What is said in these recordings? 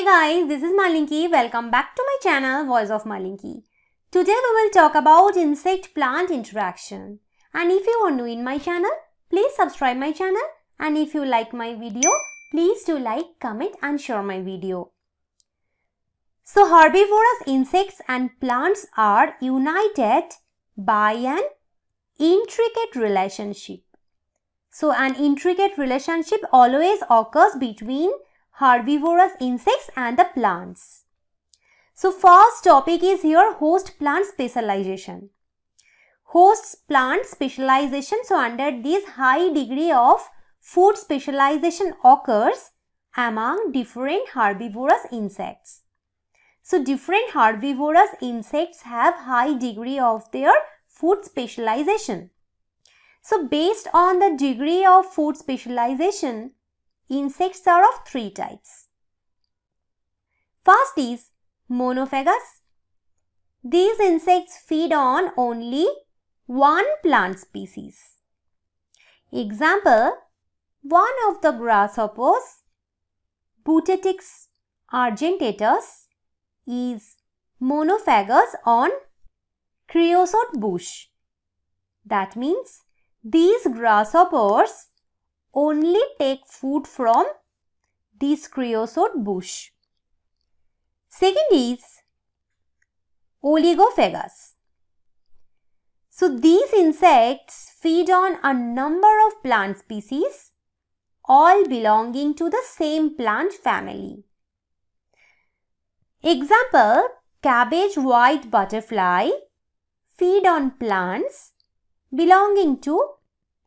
Hey guys, this is Malinki. Welcome back to my channel Voice of Malinki. Today we will talk about insect-plant interaction. And if you are new in my channel, please subscribe my channel. And if you like my video, please do like, comment and share my video. So herbivorous insects and plants are united by an intricate relationship. So an intricate relationship always occurs between herbivorous insects and the plants. So first topic is here host plant specialization. Host plant specialization. So under this high degree of food specialization occurs among different herbivorous insects. So different herbivorous insects have high degree of their food specialization. So based on the degree of food specialization, insects are of three types. First is monophagous. These insects feed on only one plant species. Example, one of the grasshoppers, Bootettix argentatus, is monophagous on creosote bush. That means these grasshoppers only take food from this creosote bush. Second is oligophagous. So these insects feed on a number of plant species all belonging to the same plant family. Example, cabbage white butterfly feed on plants belonging to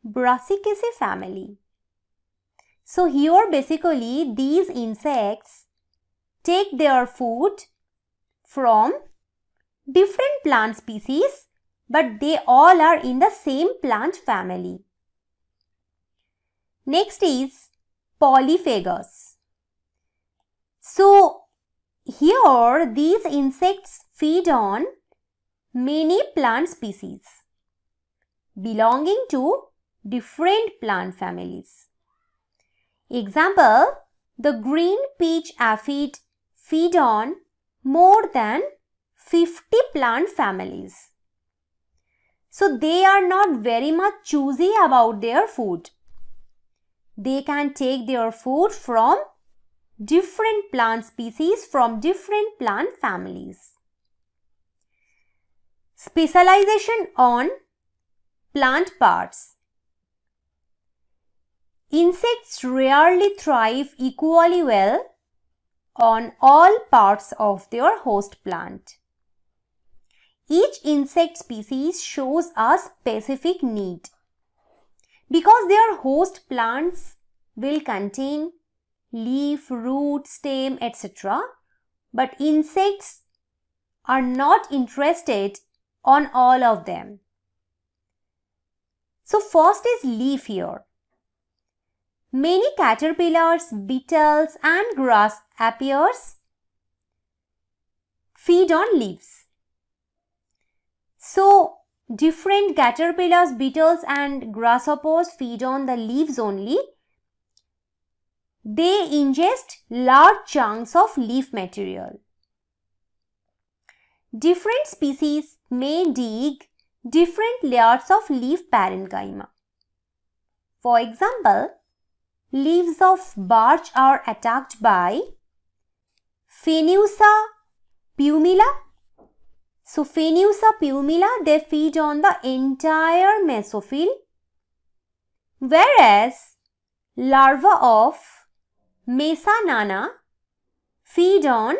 Brassicaceae family. So here basically these insects take their food from different plant species but they all are in the same plant family. Next is polyphagous. So here these insects feed on many plant species belonging to different plant families. Example, the green peach aphid feed on more than 50 plant families. So they are not very much choosy about their food. They can take their food from different plant species from different plant families. Specialization on plant parts. Insects rarely thrive equally well on all parts of their host plant. Each insect species shows a specific need. Because their host plants will contain leaf, root, stem, etc. But insects are not interested on all of them. So first is leaf here. Many caterpillars, beetles and grasshoppers feed on leaves. So different caterpillars, beetles and grasshoppers feed on the leaves only. They ingest large chunks of leaf material. Different species may dig different layers of leaf parenchyma. For example, leaves of birch are attacked by Fenusa pumila. So Fenusa pumila, they feed on the entire mesophyll, whereas larvae of Messa nana feed on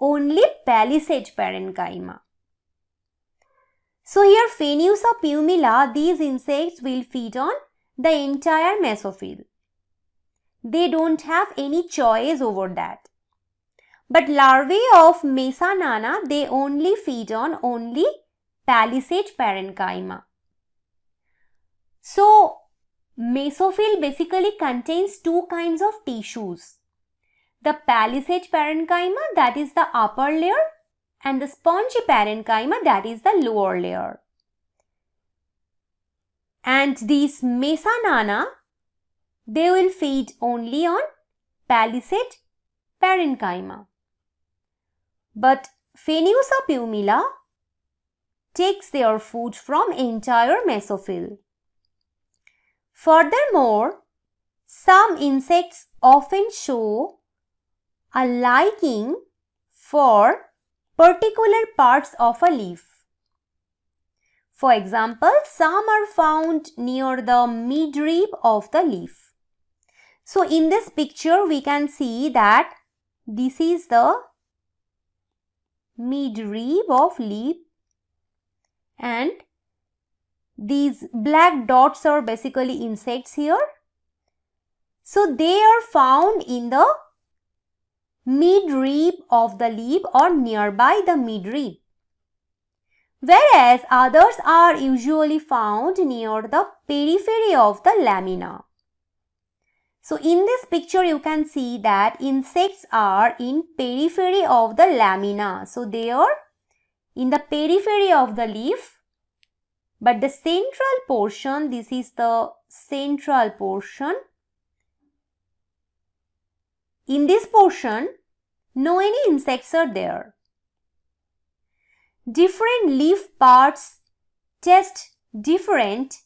only palisade parenchyma. So here Fenusa pumila, these insects will feed on the entire mesophyll. They don't have any choice over that. But larvae of Messa nana, they only feed on only palisade parenchyma. So, mesophyll basically contains two kinds of tissues. The palisade parenchyma that is the upper layer and the spongy parenchyma that is the lower layer. And these Messa nana, they will feed only on palisade parenchyma. But Phanerosa pumila takes their food from entire mesophyll. Furthermore, some insects often show a liking for particular parts of a leaf. For example, some are found near the midrib of the leaf. So, in this picture, we can see that this is the midrib of leaf and these black dots are basically insects here. So they are found in the midrib of the leaf or nearby the midrib. Whereas others are usually found near the periphery of the lamina. So in this picture you can see that insects are in periphery of the lamina. So they are in the periphery of the leaf but the central portion this is the central portion. In this portion no any insects are there. Different leaf parts test different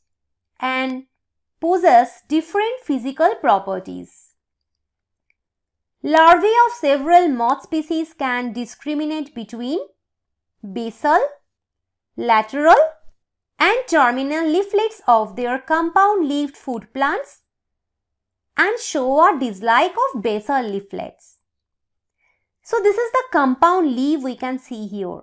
and possess different physical properties. Larvae of several moth species can discriminate between basal, lateral and terminal leaflets of their compound-leaved food plants and show a dislike of basal leaflets. So this is the compound leaf we can see here.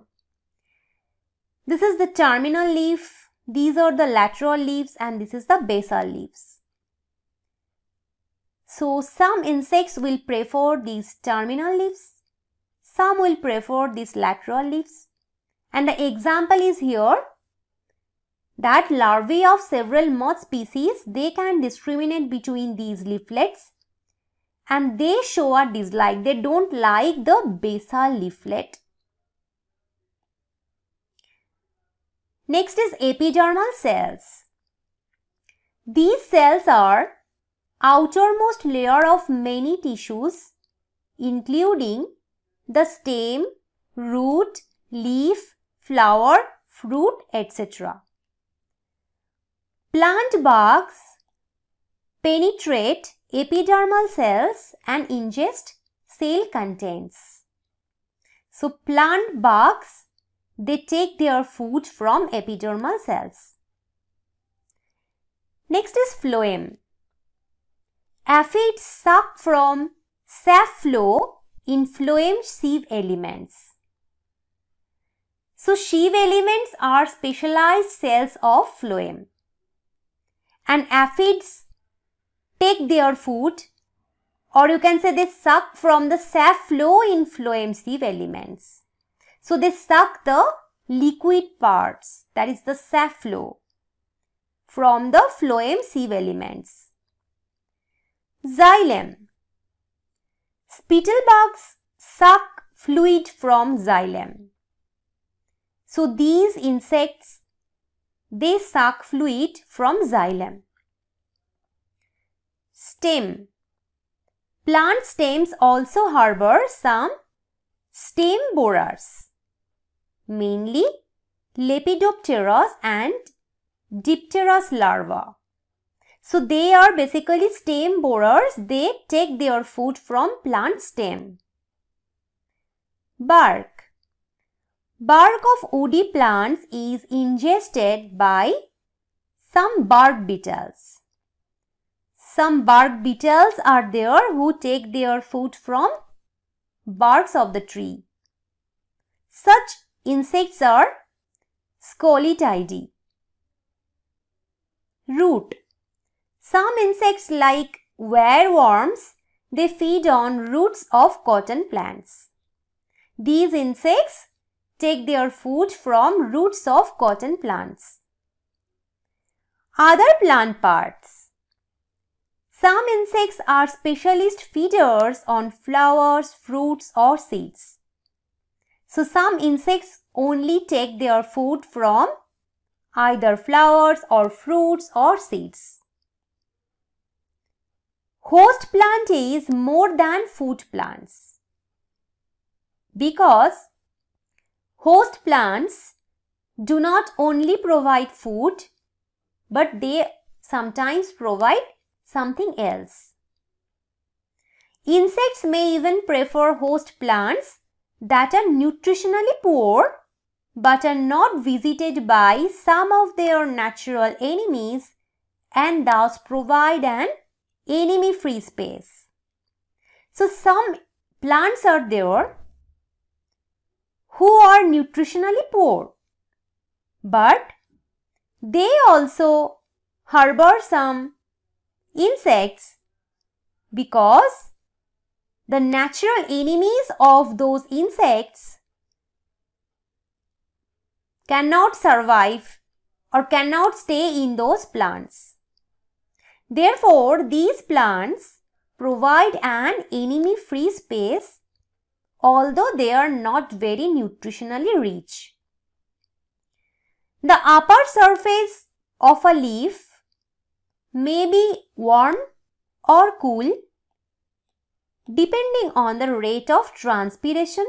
This is the terminal leaf these are the lateral leaves and this is the basal leaves. So some insects will prefer these terminal leaves. Some will prefer these lateral leaves. And the example is here that larvae of several moth species, they can discriminate between these leaflets and they show a dislike. They don't like the basal leaflet Next is epidermal cells. These cells are outermost layer of many tissues including the stem, root, leaf, flower, fruit, etc. Plant bugs penetrate epidermal cells and ingest cell contents. So plant bugs they take their food from epidermal cells. Next is phloem. Aphids suck from sap flow in phloem sieve elements. So sieve elements are specialized cells of phloem. And aphids take their food or you can say they suck from the sap flow in phloem sieve elements. So they suck the liquid parts that is the sap flow from the phloem sieve elements. Xylem. Spittlebug suck fluid from xylem. So these insects they suck fluid from xylem. Stem. Plant stems also harbor some stem borers mainly Lepidopterous and Dipterous larvae. So they are basically stem borers. They take their food from plant stem. Bark. Bark of woody plants is ingested by some bark beetles. Some bark beetles are there who take their food from barks of the tree. Such Insects are Scolytidae. Root. Some insects like wireworms, they feed on roots of cotton plants. These insects take their food from roots of cotton plants. Other plant parts. Some insects are specialist feeders on flowers, fruits or seeds. So some insects only take their food from either flowers or fruits or seeds. Host plant is more than food plants. because host plants do not only provide food but they sometimes provide something else. Insects may even prefer host plants that are nutritionally poor but are not visited by some of their natural enemies and thus provide an enemy free space. So some plants are there who are nutritionally poor but they also harbor some insects because the natural enemies of those insects cannot survive or cannot stay in those plants. Therefore, these plants provide an enemy-free space although they are not very nutritionally rich. The upper surface of a leaf may be warm or cool depending on the rate of transpiration,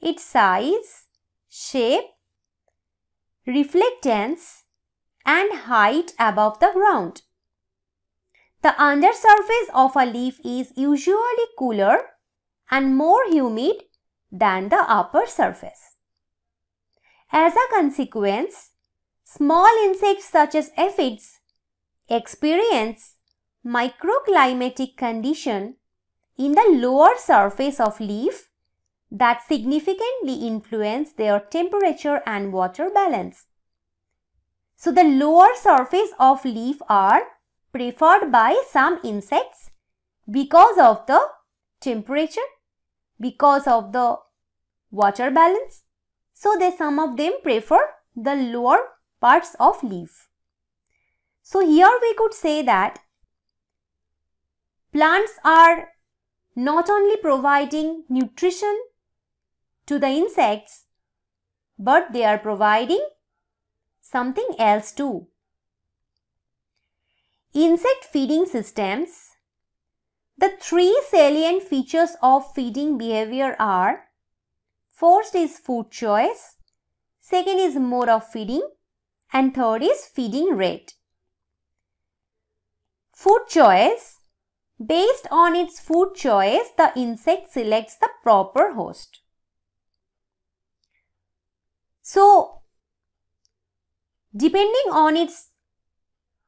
its size, shape, reflectance and height above the ground. The undersurface of a leaf is usually cooler and more humid than the upper surface. As a consequence, small insects such as aphids experience microclimatic condition in the lower surface of leaf that significantly influence their temperature and water balance. So the lower surface of leaf are preferred by some insects because of the temperature, because of the water balance. So they some of them prefer the lower parts of leaf. So here we could say that plants are not only providing nutrition to the insects, but they are providing something else too. Insect feeding systems. The three salient features of feeding behavior are First is food choice, second is mode of feeding and third is feeding rate. Food choice Based on its food choice, the insect selects the proper host. So, depending on its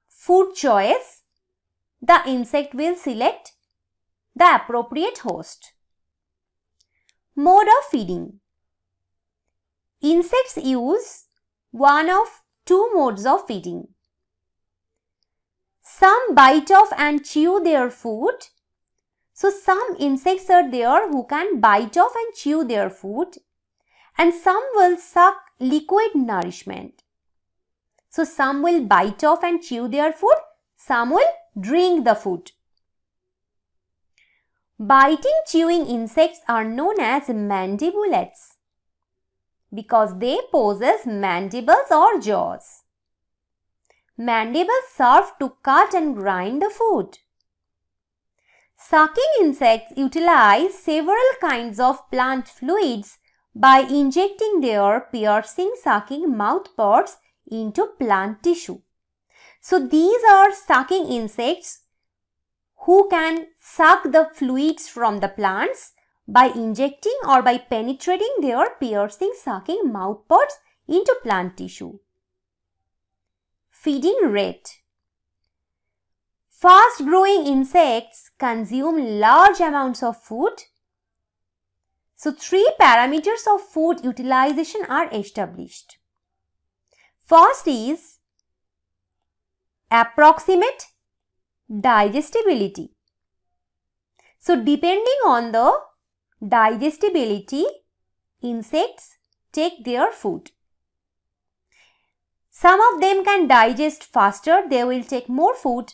food choice, the insect will select the appropriate host. Mode of feeding. Insects use one of two modes of feeding. Some bite off and chew their food. So some insects are there who can bite off and chew their food and some will suck liquid nourishment. So some will bite off and chew their food, some will drink the food. Biting chewing insects are known as mandibulates because they possess mandibles or jaws. Mandibles serve to cut and grind the food. Sucking insects utilize several kinds of plant fluids by injecting their piercing sucking mouthparts into plant tissue. So these are sucking insects who can suck the fluids from the plants by injecting or by penetrating their piercing sucking mouthparts into plant tissue. Feeding rate Fast growing insects consume large amounts of food. So, three parameters of food utilization are established. First is approximate digestibility. So, depending on the digestibility, insects take their food. Some of them can digest faster, they will take more food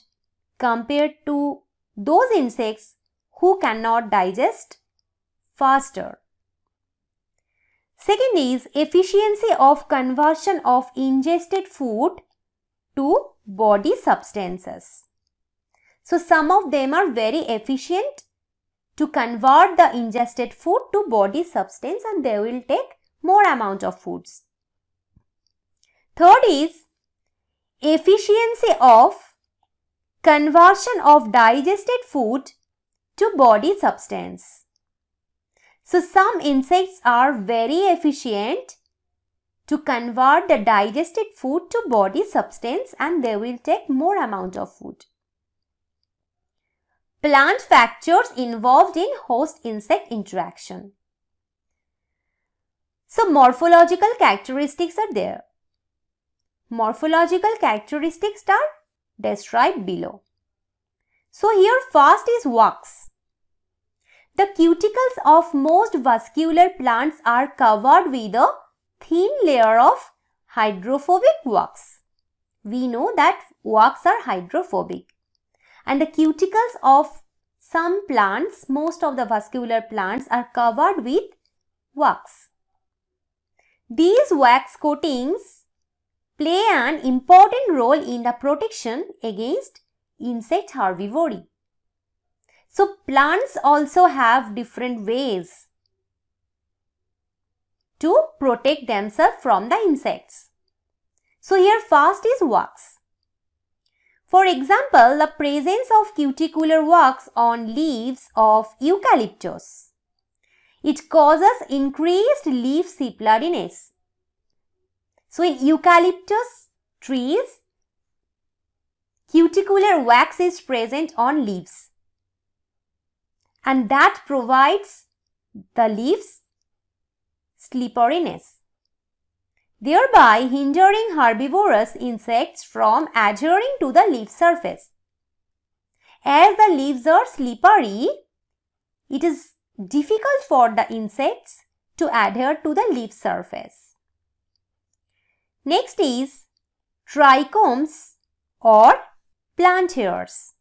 compared to those insects who cannot digest faster. Second is efficiency of conversion of ingested food to body substances. So some of them are very efficient to convert the ingested food to body substance and they will take more amount of foods. Third is efficiency of conversion of digested food to body substance. So some insects are very efficient to convert the digested food to body substance and they will take more amount of food. Plant factors involved in host-insect interaction. So morphological characteristics are there. Morphological characteristics are described below. So here first is wax. The cuticles of most vascular plants are covered with a thin layer of hydrophobic wax. We know that wax are hydrophobic and the cuticles of some plants, most of the vascular plants are covered with wax. These wax coatings play an important role in the protection against insect herbivory. So plants also have different ways to protect themselves from the insects. So here first is wax. For example, the presence of cuticular wax on leaves of eucalyptus. It causes increased leaf seepladiness. So in eucalyptus trees, cuticular wax is present on leaves and that provides the leaves slipperiness thereby hindering herbivorous insects from adhering to the leaf surface. As the leaves are slippery, it is difficult for the insects to adhere to the leaf surface. Next is trichomes or plant hairs.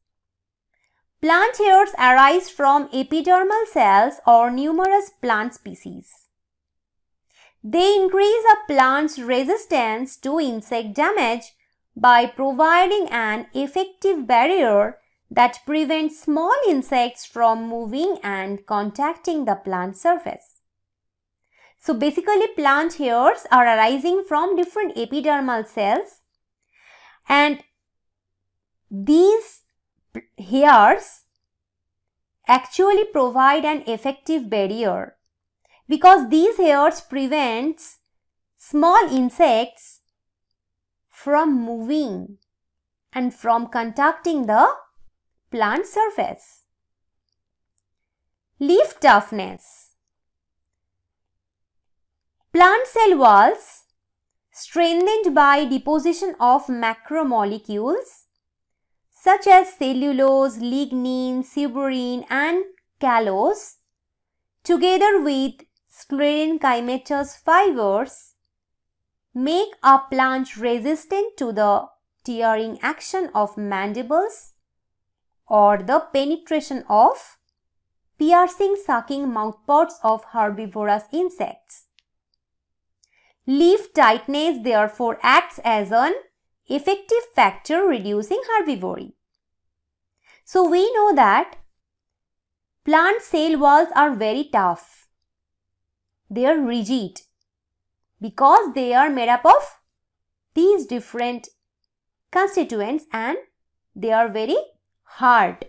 Plant hairs arise from epidermal cells or numerous plant species. They increase a plant's resistance to insect damage by providing an effective barrier that prevents small insects from moving and contacting the plant surface. So basically plant hairs are arising from different epidermal cells and these hairs actually provide an effective barrier because these hairs prevents small insects from moving and from contacting the plant surface. Leaf toughness. Plant cell walls strengthened by deposition of macromolecules such as cellulose, lignin, suberin and callose together with sclerenchymatous fibers make a plant resistant to the tearing action of mandibles or the penetration of piercing sucking mouthparts of herbivorous insects. Leaf tightness therefore acts as an effective factor reducing herbivory. So we know that plant cell walls are very tough they are rigid because they are made up of these different constituents and they are very hard.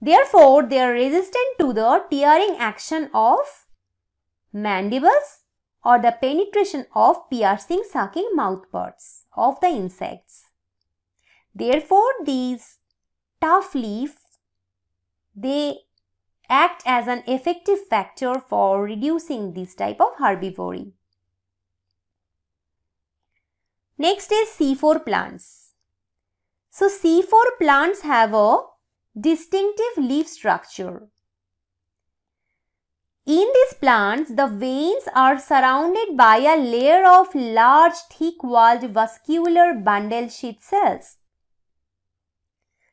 Therefore, they are resistant to the tearing action of mandibles or the penetration of piercing sucking mouthparts of the insects. Therefore, these tough leaves, they act as an effective factor for reducing this type of herbivory. Next is C4 plants. So C4 plants have a distinctive leaf structure. In these plants, the veins are surrounded by a layer of large thick-walled vascular bundle sheath cells.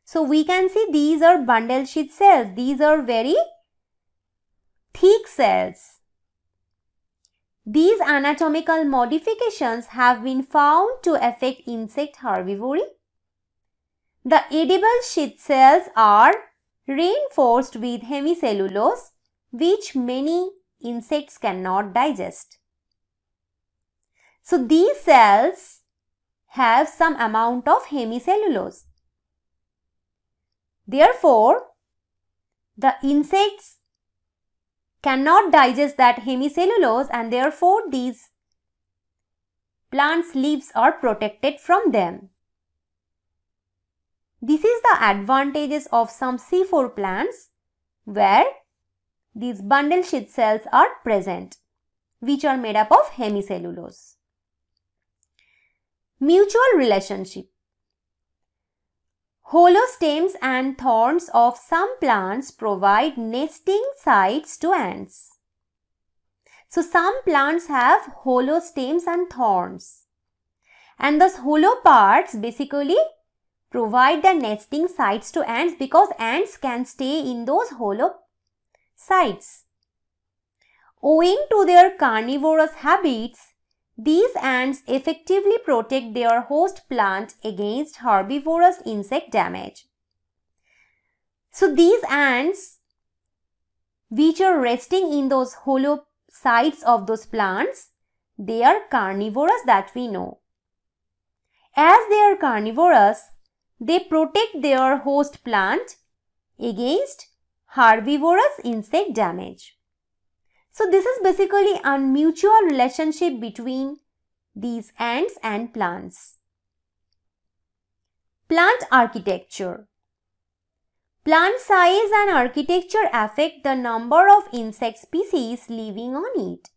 So we can see these are bundle sheath cells. These are very thick cells. These anatomical modifications have been found to affect insect herbivory. The edible sheath cells are reinforced with hemicellulose which many insects cannot digest. So these cells have some amount of hemicellulose. Therefore, the insects cannot digest that hemicellulose and therefore these plants leaves are protected from them. This is the advantages of some C4 plants where these bundle sheath cells are present which are made up of hemicellulose. Mutual relationship Hollow stems and thorns of some plants provide nesting sites to ants. So some plants have hollow stems and thorns. And those hollow parts basically provide the nesting sites to ants because ants can stay in those hollow sites. Owing to their carnivorous habits, these ants effectively protect their host plant against herbivorous insect damage. So these ants which are resting in those hollow sides of those plants, they are carnivorous that we know. As they are carnivorous, they protect their host plant against herbivorous insect damage. So this is basically a mutual relationship between these ants and plants. Plant architecture Plant size and architecture affect the number of insect species living on it.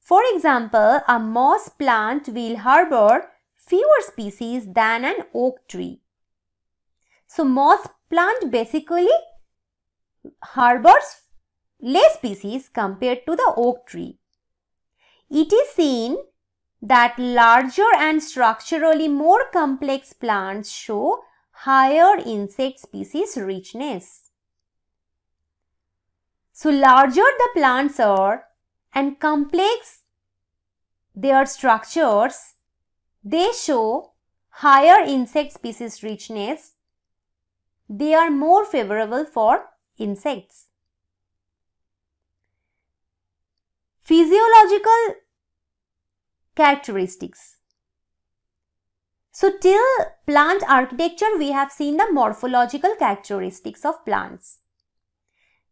For example, a moss plant will harbor fewer species than an oak tree. So, moss plant basically harbors less species compared to the oak tree. It is seen that larger and structurally more complex plants show higher insect species richness. So larger the plants are and complex their structures, they show higher insect species richness. They are more favorable for insects. Physiological characteristics. So till plant architecture we have seen the morphological characteristics of plants.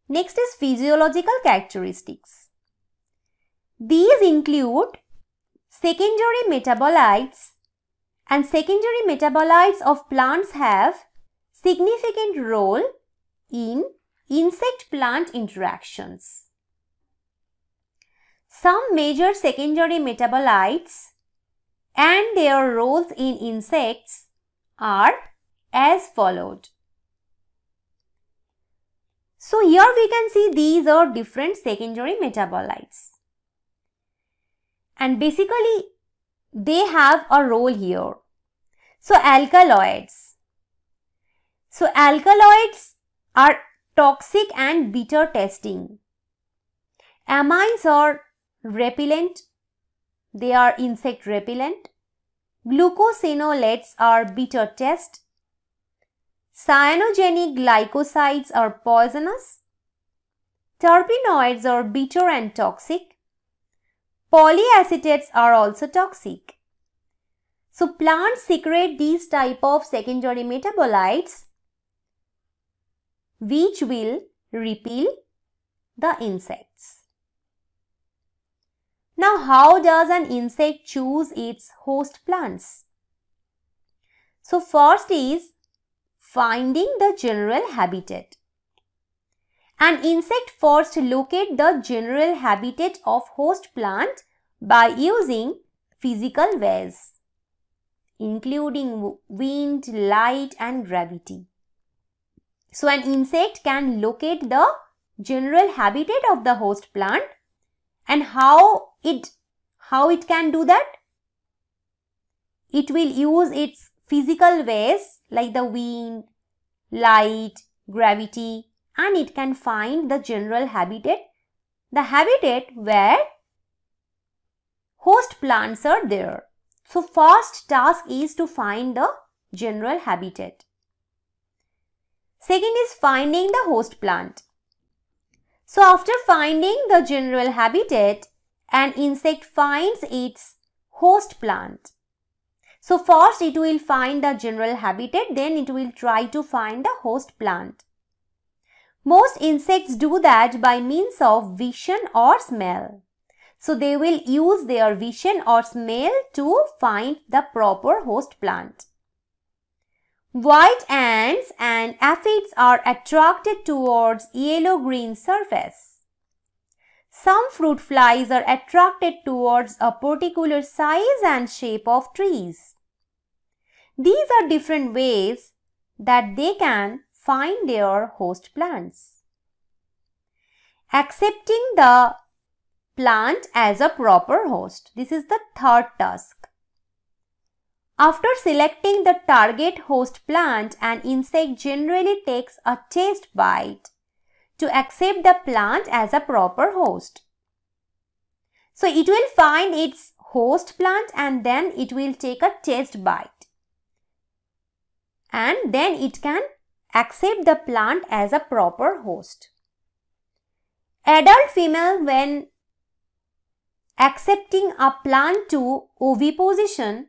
Next is physiological characteristics. These include secondary metabolites and secondary metabolites of plants have significant role in insect-plant interactions. Some major secondary metabolites and their roles in insects are as followed. So here we can see these are different secondary metabolites. And basically they have a role here. So alkaloids. So alkaloids are toxic and bitter tasting. Amines are repellent. They are insect repellent. Glucosinolates are bitter taste. Cyanogenic glycosides are poisonous. Terpenoids are bitter and toxic. Polyacetates are also toxic. So plants secrete these type of secondary metabolites which will repel the insects. Now, how does an insect choose its host plants? So, first is finding the general habitat. An insect first locate the general habitat of host plant by using physical ways, including wind, light and gravity. So, an insect can locate the general habitat of the host plant and how it how it can do that? It will use its physical ways like the wind light gravity and it can find the general habitat the habitat where host plants are there. So first task is to find the general habitat Second is finding the host plant. So after finding the general habitat, an insect finds its host plant. So first it will find the general habitat, then it will try to find the host plant. Most insects do that by means of vision or smell. So they will use their vision or smell to find the proper host plant. White ants and aphids are attracted towards yellow-green surface. Some fruit flies are attracted towards a particular size and shape of trees. These are different ways that they can find their host plants. Accepting the plant as a proper host. This is the third task. After selecting the target host plant, an insect generally takes a taste bite to accept the plant as a proper host. So it will find its host plant and then it will take a taste bite. And then it can accept the plant as a proper host. Adult female when accepting a plant to oviposition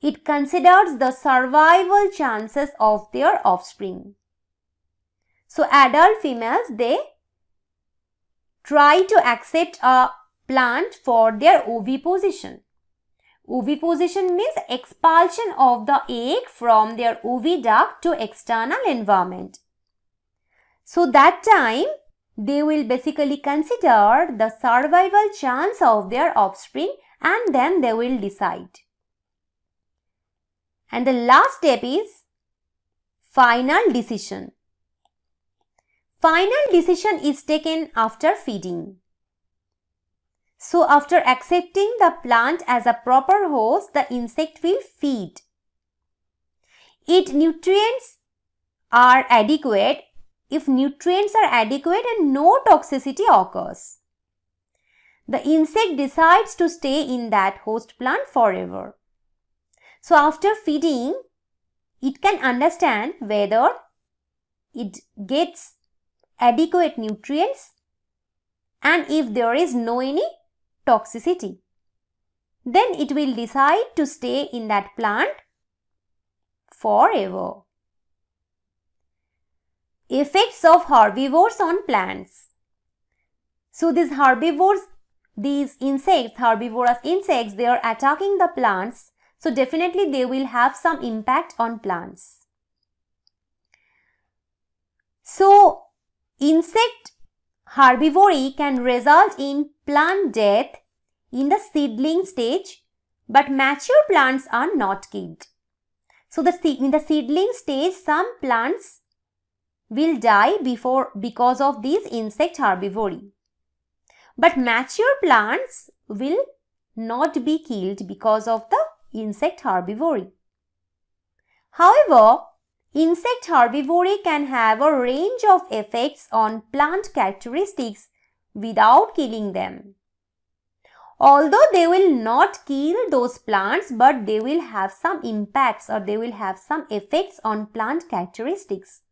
it considers the survival chances of their offspring. So adult females, they try to accept a plant for their oviposition. Oviposition means expulsion of the egg from their oviduct to external environment. So that time they will basically consider the survival chance of their offspring and then they will decide. And the last step is final decision. Final decision is taken after feeding. So after accepting the plant as a proper host, the insect will feed. If nutrients are adequate, if nutrients are adequate and no toxicity occurs, the insect decides to stay in that host plant forever. So after feeding, it can understand whether it gets adequate nutrients and if there is no any toxicity. Then it will decide to stay in that plant forever. Effects of herbivores on plants. So these herbivores, these insects, herbivorous insects, they are attacking the plants so definitely they will have some impact on plants. So insect herbivory can result in plant death in the seedling stage but mature plants are not killed. So the, in the seedling stage some plants will die before because of these insect herbivory. But mature plants will not be killed because of the insect herbivory. However, insect herbivory can have a range of effects on plant characteristics without killing them. Although they will not kill those plants, but they will have some impacts or they will have some effects on plant characteristics.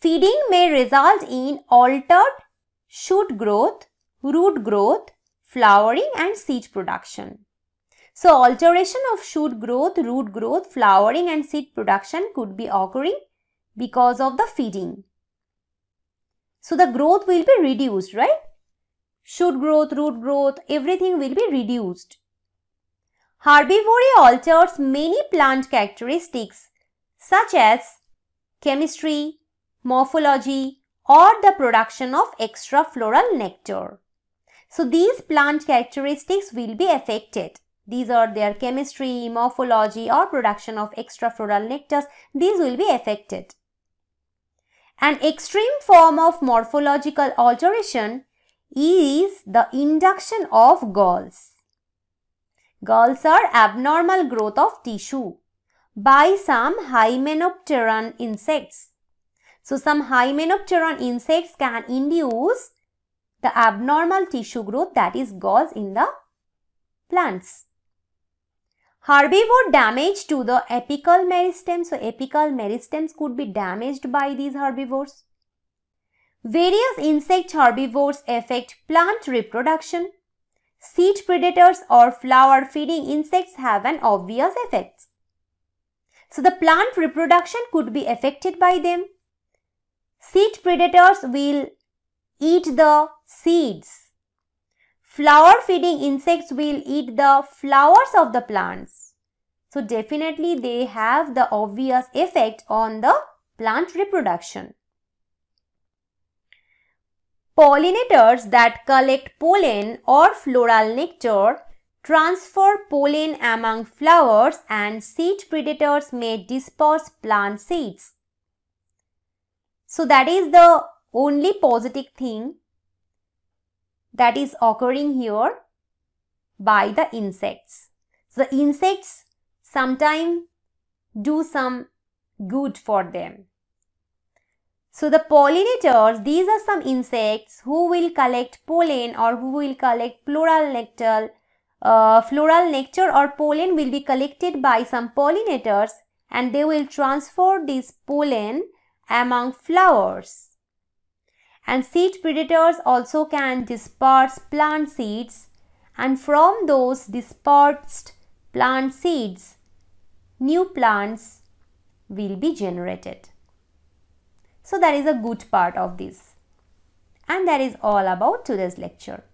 Feeding may result in altered shoot growth, root growth, flowering and seed production. So alteration of shoot growth, root growth, flowering and seed production could be occurring because of the feeding. So the growth will be reduced, right? Shoot growth, root growth, everything will be reduced. Herbivory alters many plant characteristics such as chemistry, morphology or the production of extrafloral nectar. So these plant characteristics will be affected. These are their chemistry, morphology or production of extrafloral nectars. These will be affected. An extreme form of morphological alteration is the induction of galls. Galls are abnormal growth of tissue by some hymenopteran insects. So, some hymenopteran insects can induce the abnormal tissue growth that is galls in the plants. Herbivore damage to the apical meristem. So apical meristems could be damaged by these herbivores. Various insect herbivores affect plant reproduction. Seed predators or flower feeding insects have an obvious effect. So the plant reproduction could be affected by them. Seed predators will eat the seeds. Flower feeding insects will eat the flowers of the plants. So definitely they have the obvious effect on the plant reproduction. Pollinators that collect pollen or floral nectar transfer pollen among flowers and seed predators may disperse plant seeds. So that is the only positive thing that is occurring here by the insects. So the insects sometimes do some good for them. So the pollinators, these are some insects who will collect pollen or who will collect floral nectar uh, floral nectar or pollen will be collected by some pollinators and they will transfer this pollen among flowers. And seed predators also can disperse plant seeds and from those dispersed plant seeds, new plants will be generated. So that is a good part of this. And that is all about today's lecture.